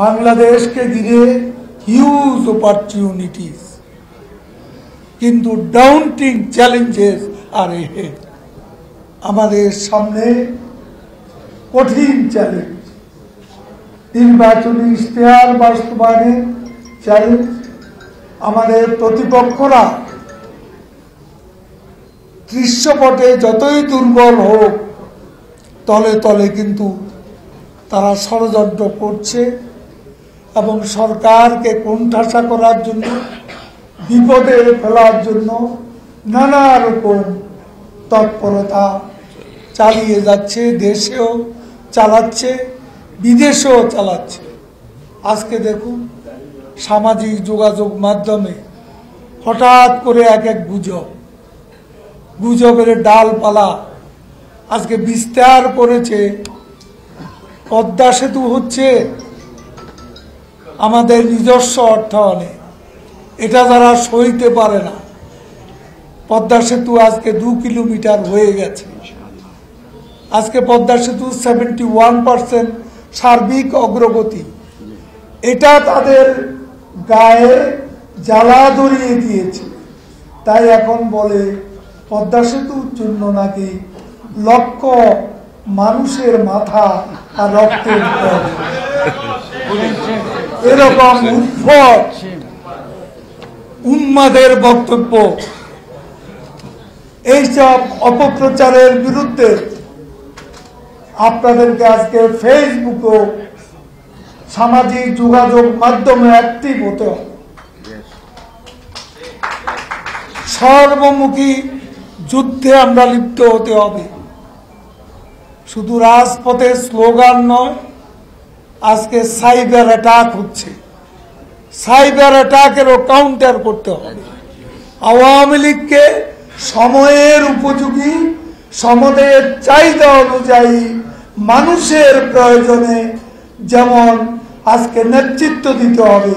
বাংলাদেশকে ঘিরে huge opportunities কিন্তু ডাউনটিং চ্যালেঞ্জেস আর হেড আমাদের সামনে কঠিন চ্যালেঞ্জ নির্বাচনী ইশতেহার বাস্তবায়নের চ্যালেঞ্জ আমাদের প্রতিপক্ষরা দৃশ্যপটে যতই দুর্বল হোক, তলে তলে কিন্তু তারা ষড়যন্ত্র করছে। এবং সরকারকে কোণঠাসা করার জন্য, বিপদে ফেলার জন্য নানা রকম তৎপরতা চালিয়ে যাচ্ছে, দেশেও চালাচ্ছে, বিদেশেও চালাচ্ছে। আজকে দেখুন, সামাজিক যোগাযোগ মাধ্যমে হঠাৎ করে এক এক গুজব, গুজবের ডালপালা আজকে বিস্তার করেছে। পদ্মা সেতু হচ্ছে আমাদের নিজস্ব অর্থায়নে এটা যারা সইতে পারে না, পদ্মা সেতু আজকে দু কিলোমিটার হয়ে গেছে। আজকে পদ্মা সেতু সেভেন্টি ওয়ান পার্সেন্ট সার্বিক অগ্রগতি। এটা তাদের গায়ে জ্বালা ধরিয়ে দিয়েছে। তাই এখন বলে পদ্মা সেতুর জন্য নাকি লক্ষ মানুষের মাথা আর রক্তের। এরকম উদ্ভট উন্মাদের বক্তব্য। এইসব অপপ্রচারের বিরুদ্ধে আপনাদেরকে আজকে ফেসবুকও সামাজিক যোগাযোগ মাধ্যমে অ্যাক্টিভ হতে হবে। সর্বমুখী যুদ্ধে আমরা লিপ্ত হতে হবে। শুধু রাজপথে স্লোগান নয় আজকে সাইবার অ্যাটাক হচ্ছে। সাইবার অ্যাটাকেরও কাউন্টার করতে হবে। আওয়ামী লীগকে সময়ের উপযোগী সমাজের চাহিদা অনুযায়ী মানুষের প্রয়োজনে যেমন আজকে নেতৃত্ব দিতে হবে